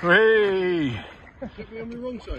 Hey! Took me on the wrong side.